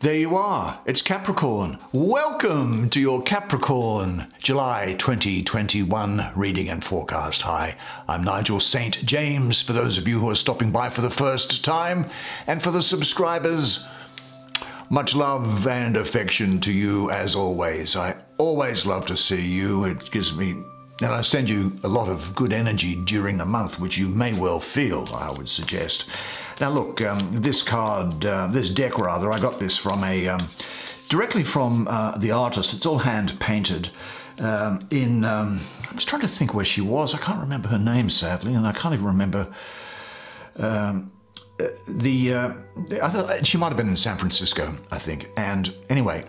There you are. It's Capricorn. Welcome to your Capricorn July 2021 reading and forecast. Hi, I'm Nigel St. James for those of you who are stopping by for the first time, and for the subscribers, much love and affection to you as always. I always love to see you. It gives me and I send you a lot of good energy during the month, which you may well feel, I would suggest. Now, look, um, this card, uh, this deck rather, I got this from a um, directly from uh, the artist. It's all hand painted. Um, in um, I was trying to think where she was. I can't remember her name, sadly, and I can't even remember um, the uh, thought she might have been in San Francisco, I think. And anyway,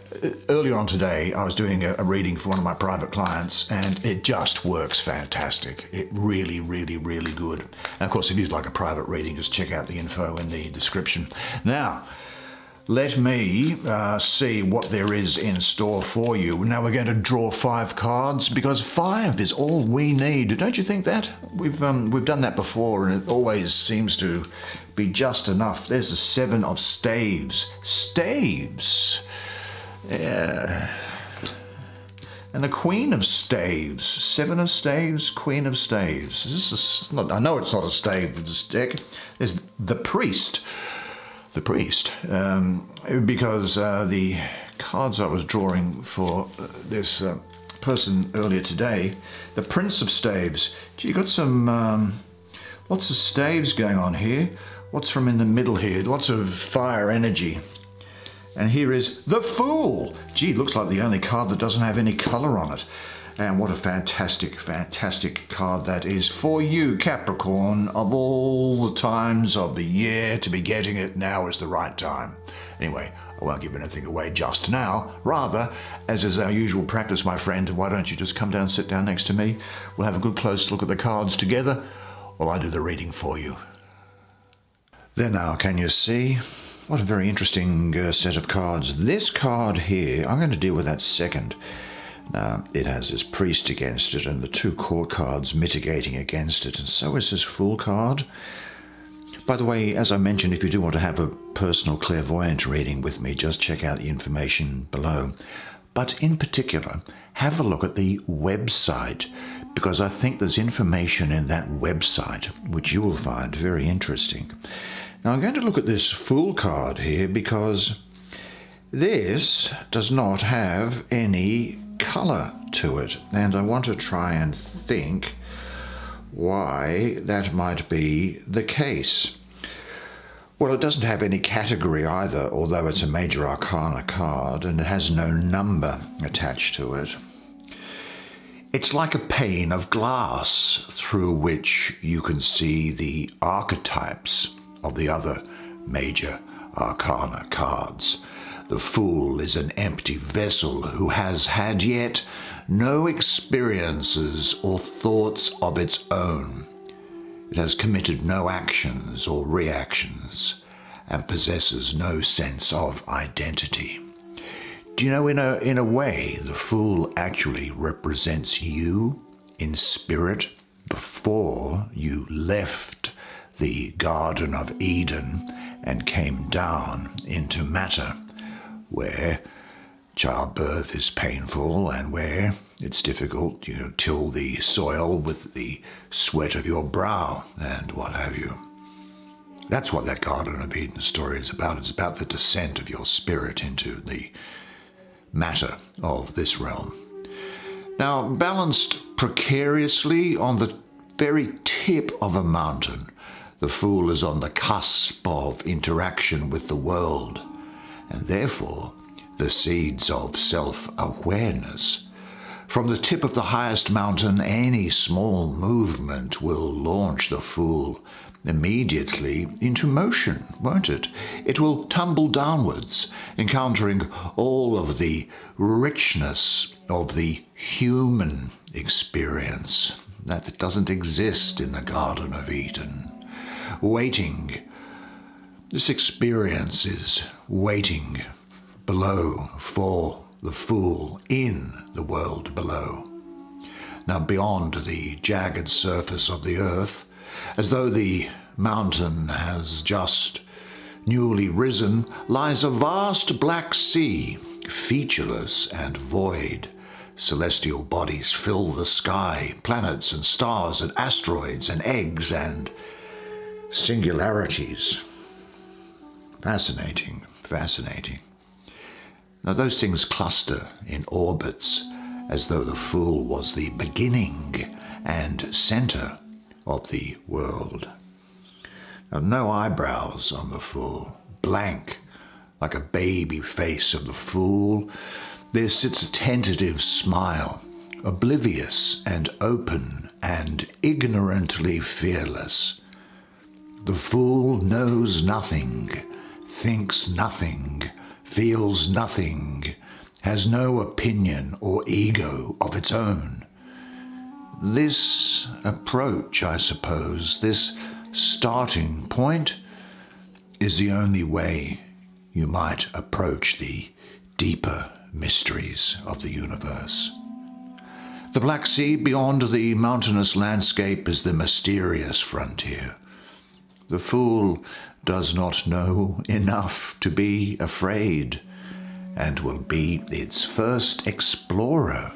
earlier on today, I was doing a, a, reading for one of my private clients, and it just works fantastic. It really, really, really good. And of course, if you'd like a private reading, just check out the info in the description. Now. Let me uh, see what there is in store for you. Now we're going to draw five cards because five is all we need. Don't you think that? We've um, we've done that before, and it always seems to be just enough. There's a seven of staves. Staves. Yeah. And the Queen of Staves. Seven of Staves, Queen of Staves. Is this not, I know it's not a stave deck. There's the Priest. The Priest. Um, because uh, the cards I was drawing for uh, this uh, person earlier today, the Prince of Staves. You got some um, lots of staves going on here. What's from in the middle here? Lots of fire energy. And here is the Fool. Gee, looks like the only card that doesn't have any color on it. And what a fantastic, fantastic card that is for you, Capricorn. Of all the times of the year to be getting it, now is the right time. Anyway, I won't give anything away just now. Rather, as is our usual practice, my friend, why don't you just come down sit down next to me? We'll have a good close look at the cards together while I do the reading for you. There now, can you see? What a very interesting uh, set of cards. This card here, I'm going to deal with that second. Now, it has this priest against it and the two court cards mitigating against it, and so is this fool card. By the way, as I mentioned, if you do want to have a personal clairvoyant reading with me, just check out the information below. But in particular, have a look at the website because I think there's information in that website which you will find very interesting. Now I'm going to look at this Fool card here because this does not have any colour to it and I want to try and think why that might be the case. Well, it doesn't have any category either, although it's a major arcana card and it has no number attached to it. It's like a pane of glass through which you can see the archetypes of the other major arcana cards. The Fool is an empty vessel who has had yet no experiences or thoughts of its own. It has committed no actions or reactions and possesses no sense of identity. Do you know, in a, in a way, the Fool actually represents you in spirit before you left the Garden of Eden and came down into matter, where childbirth is painful and where it's difficult, you know, till the soil with the sweat of your brow and what have you. That's what that Garden of Eden story is about. It's about the descent of your spirit into the matter of this realm. Now, balanced precariously on the very tip of a mountain the fool is on the cusp of interaction with the world, and therefore the seeds of self awareness. From the tip of the highest mountain, any small movement will launch the fool immediately into motion, won't it? It will tumble downwards, encountering all of the richness of the human experience that doesn't exist in the Garden of Eden waiting. This experience is waiting below for the fool in the world below. Now, beyond the jagged surface of the earth, as though the mountain has just newly risen, lies a vast black sea, featureless and void. Celestial bodies fill the sky, planets and stars and asteroids and eggs and singularities. Fascinating, fascinating. Now, those things cluster in orbits as though the Fool was the beginning and center of the world. Now, no eyebrows on the Fool, blank, like a baby face of the Fool. There sits a tentative smile, oblivious and open and ignorantly fearless. The Fool knows nothing, thinks nothing, feels nothing, has no opinion or ego of its own. This approach, I suppose, this starting point, is the only way you might approach the deeper mysteries of the universe. The Black Sea beyond the mountainous landscape is the mysterious frontier. The fool does not know enough to be afraid and will be its first explorer.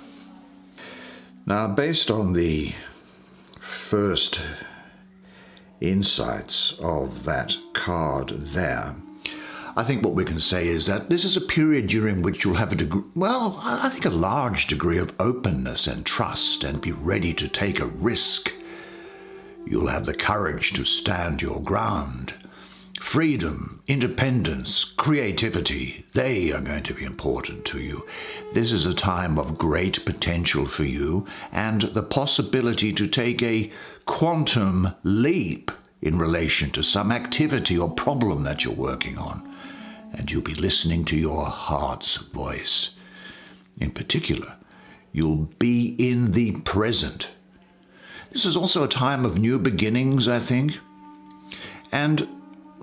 Now, based on the first insights of that card there, I think what we can say is that this is a period during which you'll have a degree, well, I think a large degree of openness and trust and be ready to take a risk. You'll have the courage to stand your ground Freedom, independence, creativity, they are going to be important to you. This is a time of great potential for you and the possibility to take a quantum leap in relation to some activity or problem that you're working on. And you'll be listening to your heart's voice. In particular, you'll be in the present. This is also a time of new beginnings, I think. And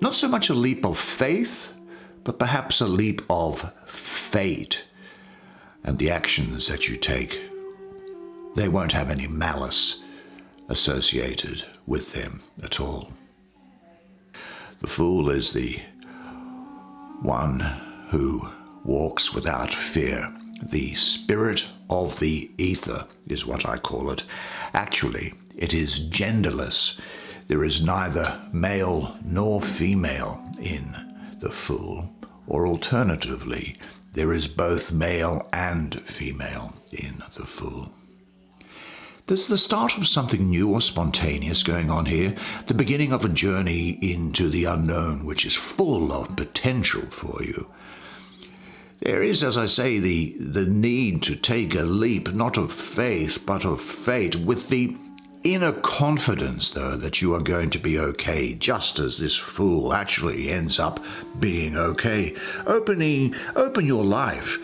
not so much a leap of faith, but perhaps a leap of fate. And the actions that you take, they won't have any malice associated with them at all. The fool is the one who walks without fear. The spirit of the ether is what I call it. Actually, it is genderless. There is neither male nor female in the fool, or alternatively, there is both male and female in the fool. There's the start of something new or spontaneous going on here, the beginning of a journey into the unknown which is full of potential for you. There is, as I say, the, the need to take a leap, not of faith, but of fate, with the inner confidence, though, that you are going to be okay, just as this fool actually ends up being okay. Opening, open your life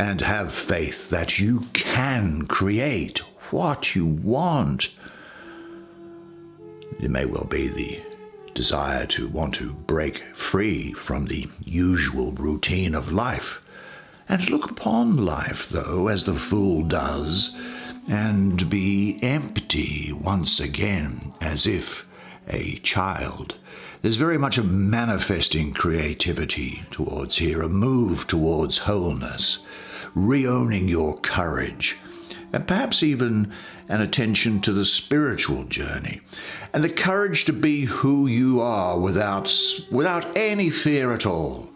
and have faith that you can create what you want. It may well be the desire to want to break free from the usual routine of life and look upon life, though, as the fool does and be empty once again, as if a child. There's very much a manifesting creativity towards here, a move towards wholeness, reowning your courage, and perhaps even an attention to the spiritual journey, and the courage to be who you are without, without any fear at all.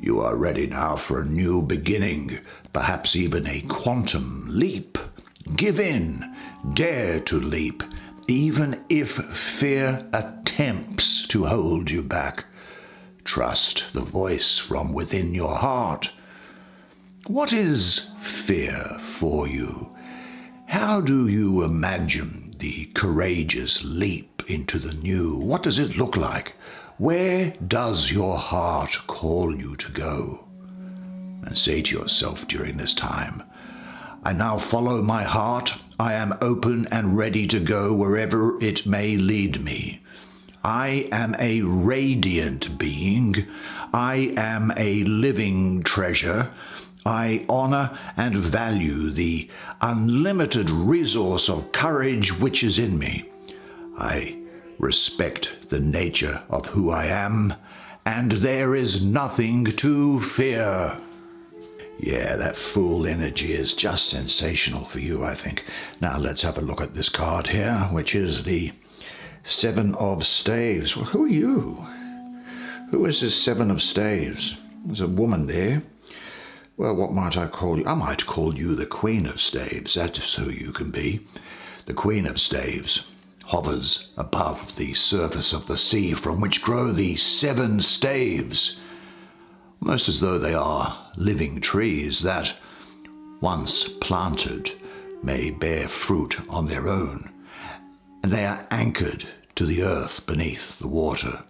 You are ready now for a new beginning, perhaps even a quantum leap Give in, dare to leap, even if fear attempts to hold you back. Trust the voice from within your heart. What is fear for you? How do you imagine the courageous leap into the new? What does it look like? Where does your heart call you to go? And say to yourself during this time, I now follow my heart. I am open and ready to go wherever it may lead me. I am a radiant being. I am a living treasure. I honor and value the unlimited resource of courage which is in me. I respect the nature of who I am and there is nothing to fear. Yeah, that fool energy is just sensational for you, I think. Now let's have a look at this card here, which is the Seven of Staves. Well, who are you? Who is this Seven of Staves? There's a woman there. Well, what might I call you? I might call you the Queen of Staves. That's who you can be. The Queen of Staves hovers above the surface of the sea from which grow the seven staves, almost as though they are living trees that, once planted, may bear fruit on their own, and they are anchored to the earth beneath the water.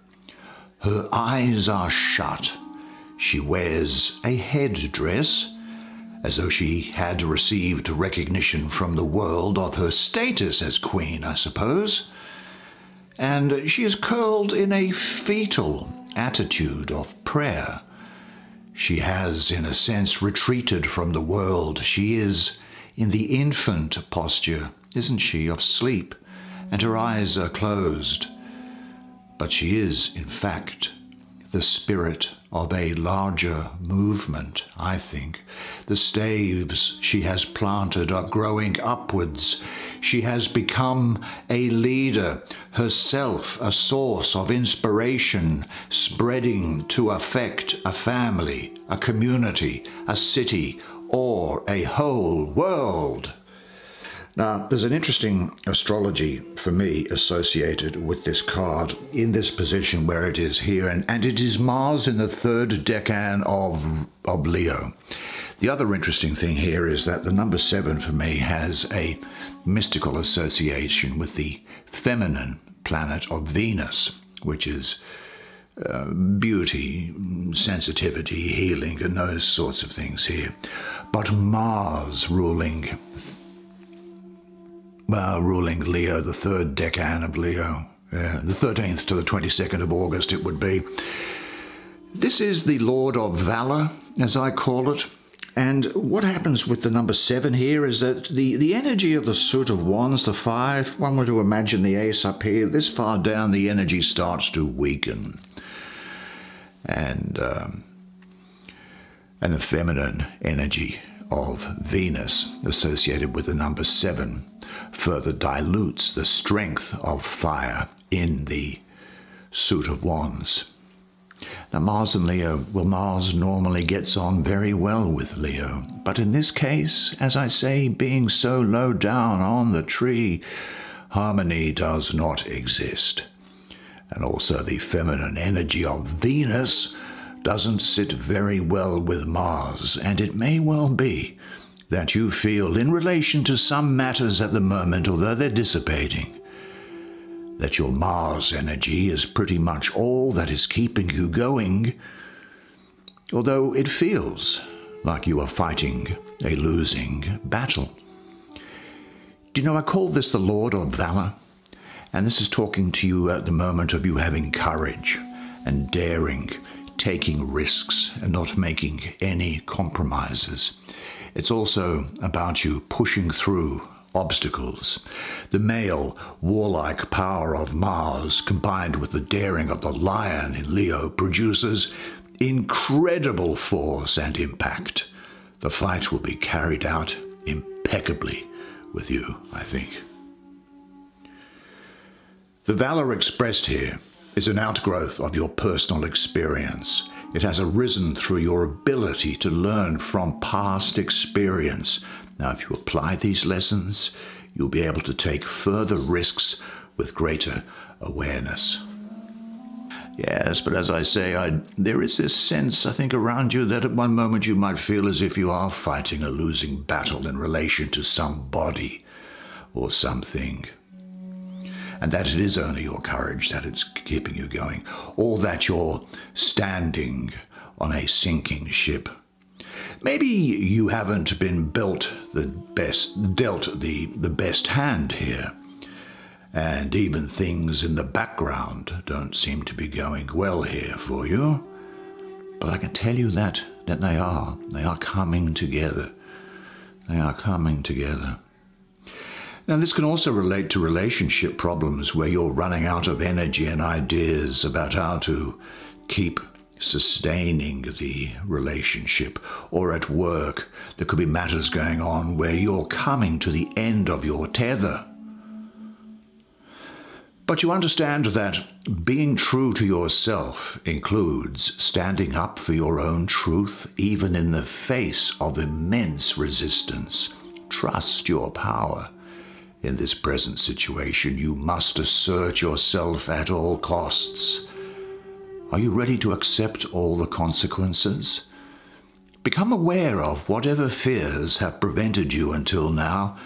Her eyes are shut. She wears a headdress as though she had received recognition from the world of her status as queen, I suppose. And she is curled in a fetal attitude of prayer. She has, in a sense, retreated from the world. She is in the infant posture, isn't she, of sleep, and her eyes are closed. But she is, in fact, the spirit of a larger movement, I think. The staves she has planted are growing upwards. She has become a leader, herself a source of inspiration, spreading to affect a family, a community, a city, or a whole world. Now, there's an interesting astrology for me associated with this card in this position where it is here, and, and it is Mars in the third decan of, of Leo. The other interesting thing here is that the number seven for me has a mystical association with the feminine planet of Venus, which is uh, beauty, sensitivity, healing, and those sorts of things here. But Mars ruling well, ruling Leo, the third decan of Leo, yeah, the 13th to the 22nd of August it would be. This is the Lord of Valor, as I call it. And what happens with the number seven here is that the, the energy of the suit of wands, the five, one were to imagine the ace up here, this far down the energy starts to weaken. And, um, and the feminine energy of Venus associated with the number seven further dilutes the strength of fire in the suit of wands. Now, Mars and Leo, well, Mars normally gets on very well with Leo, but in this case, as I say, being so low down on the tree, harmony does not exist. And also, the feminine energy of Venus doesn't sit very well with Mars, and it may well be that you feel in relation to some matters at the moment, although they're dissipating, that your Mars energy is pretty much all that is keeping you going, although it feels like you are fighting a losing battle. Do you know, I call this the Lord of Valor, and this is talking to you at the moment of you having courage and daring, taking risks, and not making any compromises. It's also about you pushing through obstacles. The male, warlike power of Mars, combined with the daring of the lion in Leo, produces incredible force and impact. The fight will be carried out impeccably with you, I think. The valor expressed here is an outgrowth of your personal experience it has arisen through your ability to learn from past experience. Now, if you apply these lessons, you'll be able to take further risks with greater awareness. Yes, but as I say, I, there is this sense, I think, around you that at one moment you might feel as if you are fighting a losing battle in relation to somebody or something and that it is only your courage that is keeping you going, or that you're standing on a sinking ship. Maybe you haven't been built the best, dealt the, the best hand here, and even things in the background don't seem to be going well here for you. But I can tell you that, that they are. They are coming together. They are coming together. Now, this can also relate to relationship problems where you're running out of energy and ideas about how to keep sustaining the relationship, or at work, there could be matters going on where you're coming to the end of your tether. But you understand that being true to yourself includes standing up for your own truth, even in the face of immense resistance. Trust your power. In this present situation, you must assert yourself at all costs. Are you ready to accept all the consequences? Become aware of whatever fears have prevented you until now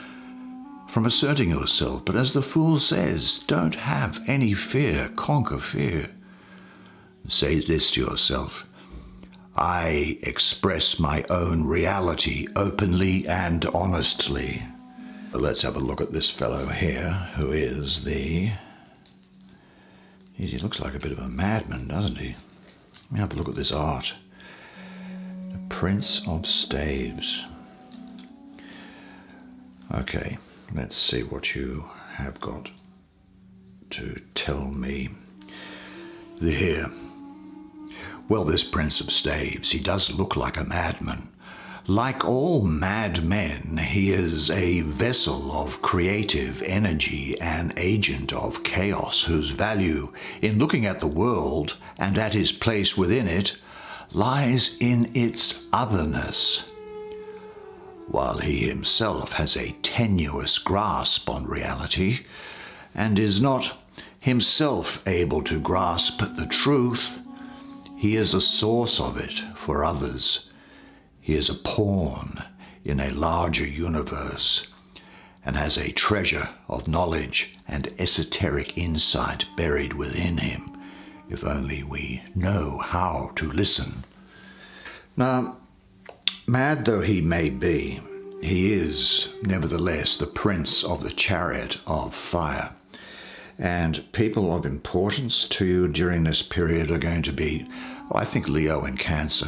from asserting yourself. But as the fool says, don't have any fear, conquer fear. Say this to yourself I express my own reality openly and honestly. Let's have a look at this fellow here, who is the he looks like a bit of a madman, doesn't he? Let me have a look at this art. The Prince of Staves. Okay, let's see what you have got to tell me. Here. Well, this Prince of Staves, he does look like a madman. Like all madmen, he is a vessel of creative energy, an agent of chaos whose value in looking at the world and at his place within it lies in its otherness. While he himself has a tenuous grasp on reality and is not himself able to grasp the truth, he is a source of it for others he is a pawn in a larger universe and has a treasure of knowledge and esoteric insight buried within him, if only we know how to listen. Now, mad though he may be, he is nevertheless the prince of the chariot of fire. And people of importance to you during this period are going to be, I think, Leo and Cancer.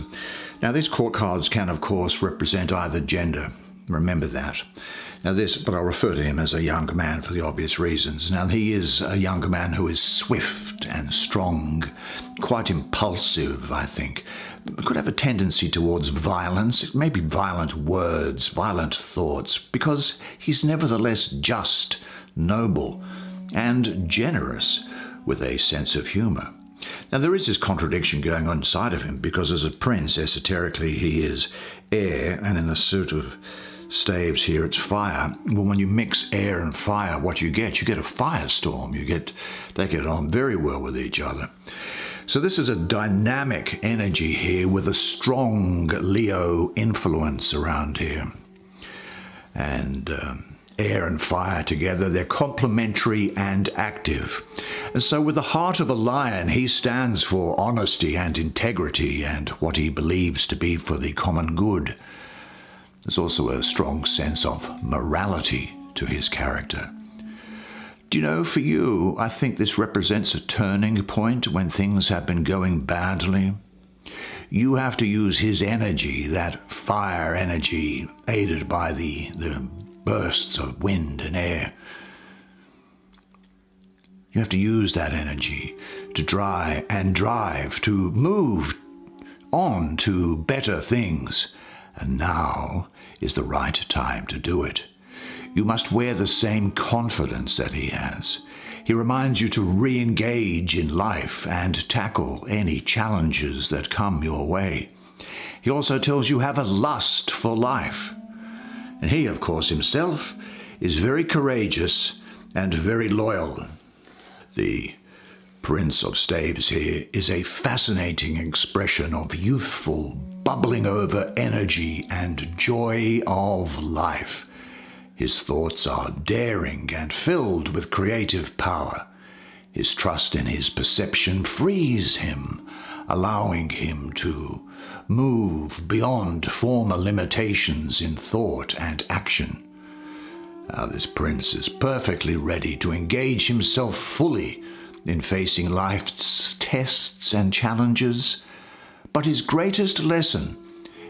Now, these court cards can, of course, represent either gender. Remember that. Now, this, but I'll refer to him as a younger man for the obvious reasons. Now, he is a younger man who is swift and strong, quite impulsive, I think. Could have a tendency towards violence, maybe violent words, violent thoughts, because he's nevertheless just, noble, and generous with a sense of humor. Now, there is this contradiction going on inside of him because, as a prince, esoterically, he is air, and in the suit of staves here, it's fire. Well, when you mix air and fire, what you get? You get a firestorm. You get they get on very well with each other. So this is a dynamic energy here with a strong Leo influence around here, and. Um, air and fire together. They're complementary and active. And so, with the heart of a lion, he stands for honesty and integrity and what he believes to be for the common good. There's also a strong sense of morality to his character. Do you know, for you, I think this represents a turning point when things have been going badly. You have to use his energy, that fire energy, aided by the, the bursts of wind and air. You have to use that energy to dry and drive, to move on to better things. And now is the right time to do it. You must wear the same confidence that he has. He reminds you to re engage in life and tackle any challenges that come your way. He also tells you have a lust for life. And he, of course, himself is very courageous and very loyal. The Prince of Staves here is a fascinating expression of youthful, bubbling over energy and joy of life. His thoughts are daring and filled with creative power. His trust in his perception frees him, allowing him to move beyond former limitations in thought and action. Now, this prince is perfectly ready to engage himself fully in facing life's tests and challenges, but his greatest lesson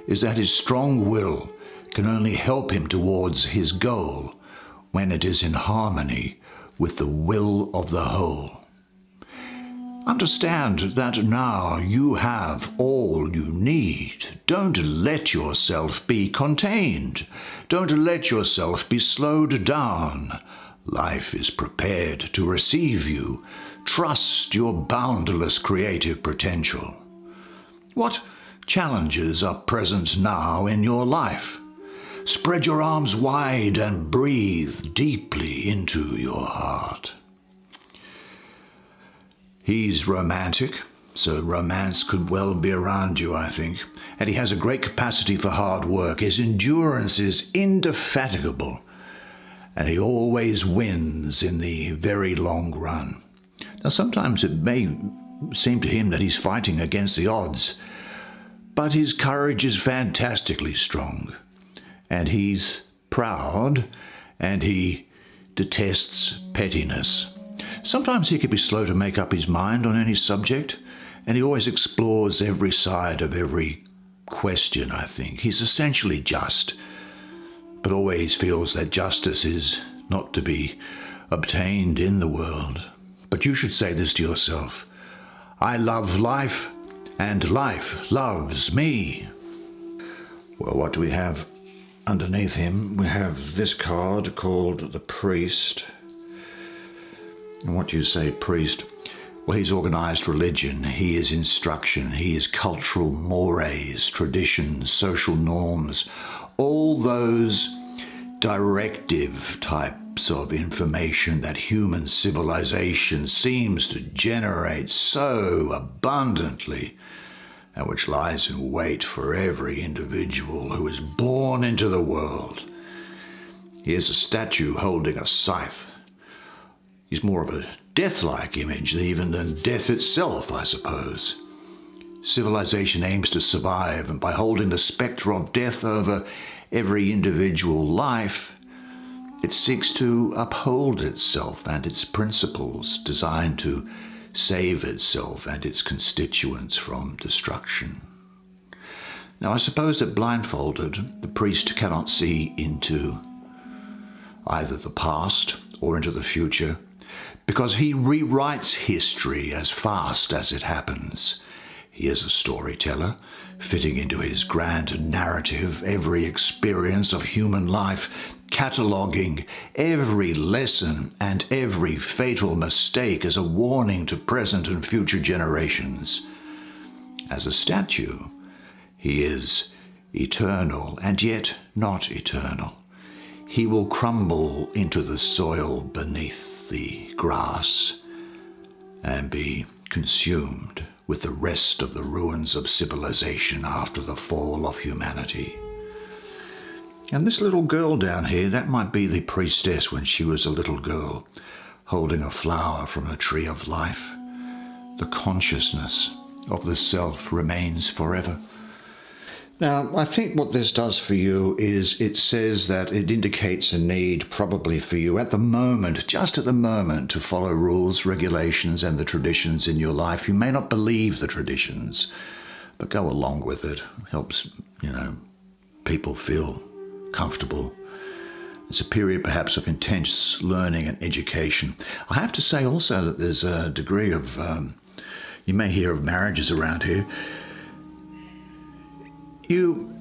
is that his strong will can only help him towards his goal when it is in harmony with the will of the whole. Understand that now you have all you need. Don't let yourself be contained. Don't let yourself be slowed down. Life is prepared to receive you. Trust your boundless creative potential. What challenges are present now in your life? Spread your arms wide and breathe deeply into your heart. He's romantic, so romance could well be around you, I think. And he has a great capacity for hard work. His endurance is indefatigable, and he always wins in the very long run. Now, sometimes it may seem to him that he's fighting against the odds, but his courage is fantastically strong, and he's proud, and he detests pettiness. Sometimes he can be slow to make up his mind on any subject, and he always explores every side of every question, I think. He's essentially just, but always feels that justice is not to be obtained in the world. But you should say this to yourself I love life, and life loves me. Well, what do we have underneath him? We have this card called the Priest. And what do you say, priest? Well, he's organized religion, he is instruction, he is cultural mores, traditions, social norms, all those directive types of information that human civilization seems to generate so abundantly and which lies in wait for every individual who is born into the world. He is a statue holding a scythe is more of a death-like image than even than death itself, I suppose. Civilization aims to survive, and by holding the spectre of death over every individual life, it seeks to uphold itself and its principles designed to save itself and its constituents from destruction. Now, I suppose that blindfolded, the priest cannot see into either the past or into the future, because he rewrites history as fast as it happens. He is a storyteller, fitting into his grand narrative every experience of human life, cataloguing every lesson and every fatal mistake as a warning to present and future generations. As a statue, he is eternal and yet not eternal. He will crumble into the soil beneath the grass and be consumed with the rest of the ruins of civilization after the fall of humanity. And this little girl down here, that might be the priestess when she was a little girl, holding a flower from a tree of life. The consciousness of the self remains forever. Now, I think what this does for you is it says that it indicates a need, probably for you at the moment, just at the moment, to follow rules, regulations, and the traditions in your life. You may not believe the traditions, but go along with it. it Helps, you know, people feel comfortable. It's a period perhaps of intense learning and education. I have to say also that there's a degree of, um, you may hear of marriages around here you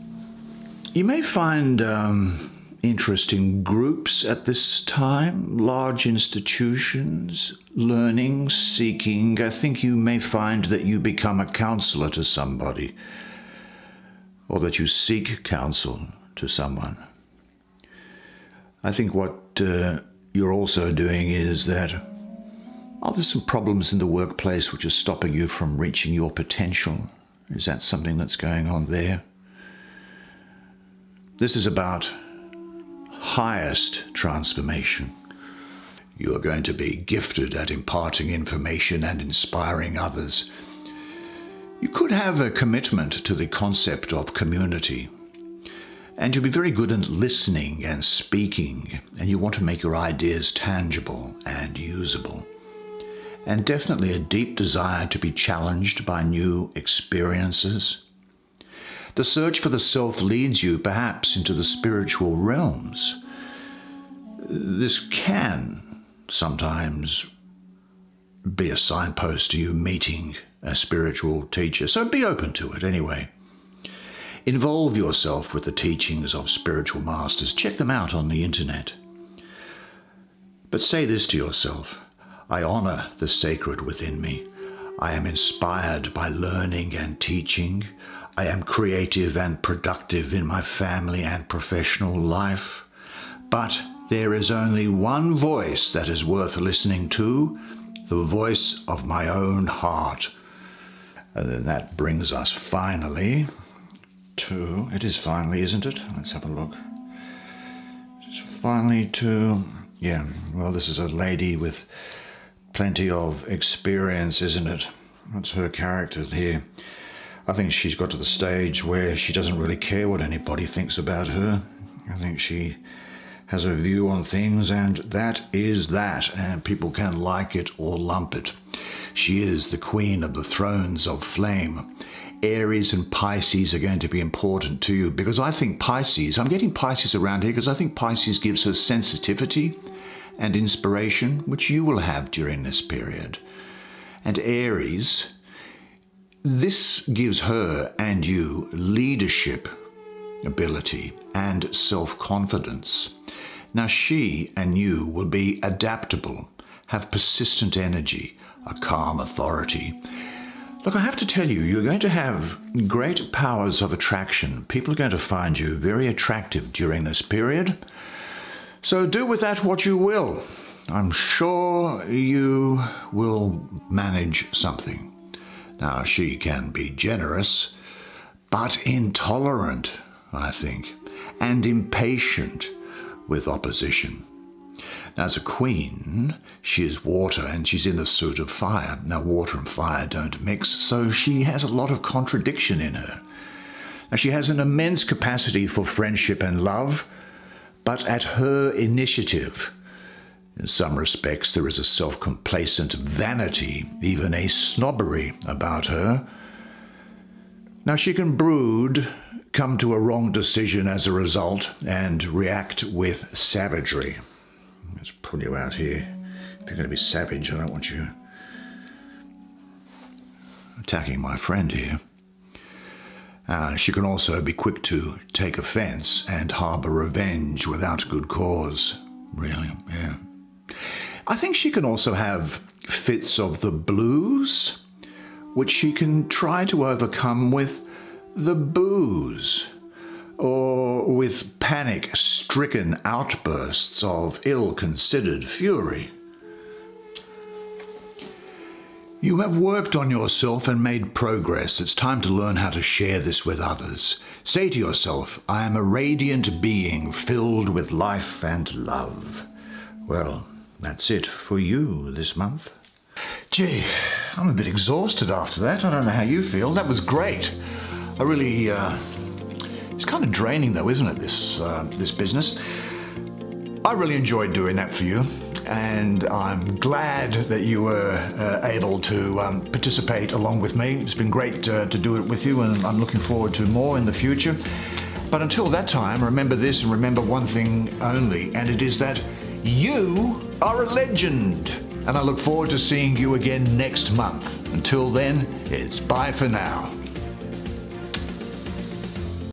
you may find um, interesting groups at this time, large institutions, learning, seeking. I think you may find that you become a counselor to somebody, or that you seek counsel to someone. I think what uh, you're also doing is that are there some problems in the workplace which are stopping you from reaching your potential? Is that something that's going on there? This is about highest transformation. You are going to be gifted at imparting information and inspiring others. You could have a commitment to the concept of community. And you'll be very good at listening and speaking, and you want to make your ideas tangible and usable. And definitely a deep desire to be challenged by new experiences the search for the self leads you perhaps into the spiritual realms. This can sometimes be a signpost to you meeting a spiritual teacher. So be open to it anyway. Involve yourself with the teachings of spiritual masters. Check them out on the internet. But say this to yourself I honor the sacred within me. I am inspired by learning and teaching. I am creative and productive in my family and professional life. But there is only one voice that is worth listening to the voice of my own heart. And then that brings us finally to, it is finally, isn't it? Let's have a look. It's finally to, yeah, well, this is a lady with plenty of experience, isn't it? That's her character here. I think she's got to the stage where she doesn't really care what anybody thinks about her. I think she has a view on things, and that is that, and people can like it or lump it. She is the queen of the thrones of flame. Aries and Pisces are going to be important to you because I think Pisces, I'm getting Pisces around here because I think Pisces gives her sensitivity and inspiration, which you will have during this period. And Aries, this gives her and you leadership ability and self confidence. Now, she and you will be adaptable, have persistent energy, a calm authority. Look, I have to tell you, you're going to have great powers of attraction. People are going to find you very attractive during this period. So do with that what you will. I'm sure you will manage something. Now, she can be generous, but intolerant, I think, and impatient with opposition. Now, as a queen, she is water and she's in the suit of fire. Now, water and fire don't mix, so she has a lot of contradiction in her. Now, she has an immense capacity for friendship and love, but at her initiative. In some respects, there is a self complacent vanity, even a snobbery about her. Now, she can brood, come to a wrong decision as a result, and react with savagery. Let's pull you out here. If you're going to be savage, I don't want you attacking my friend here. Uh, she can also be quick to take offense and harbor revenge without good cause. Really, yeah. I think she can also have fits of the blues, which she can try to overcome with the booze or with panic stricken outbursts of ill considered fury. You have worked on yourself and made progress. It's time to learn how to share this with others. Say to yourself, I am a radiant being filled with life and love. Well, that's it for you this month. Gee, I'm a bit exhausted after that. I don't know how you feel. That was great. I really, uh, it's kind of draining though, isn't it, this, uh, this business? I really enjoyed doing that for you, and I'm glad that you were uh, able to um, participate along with me. It's been great uh, to do it with you, and I'm looking forward to more in the future. But until that time, remember this and remember one thing only, and it is that you are a legend. And I look forward to seeing you again next month. Until then, it's bye for now.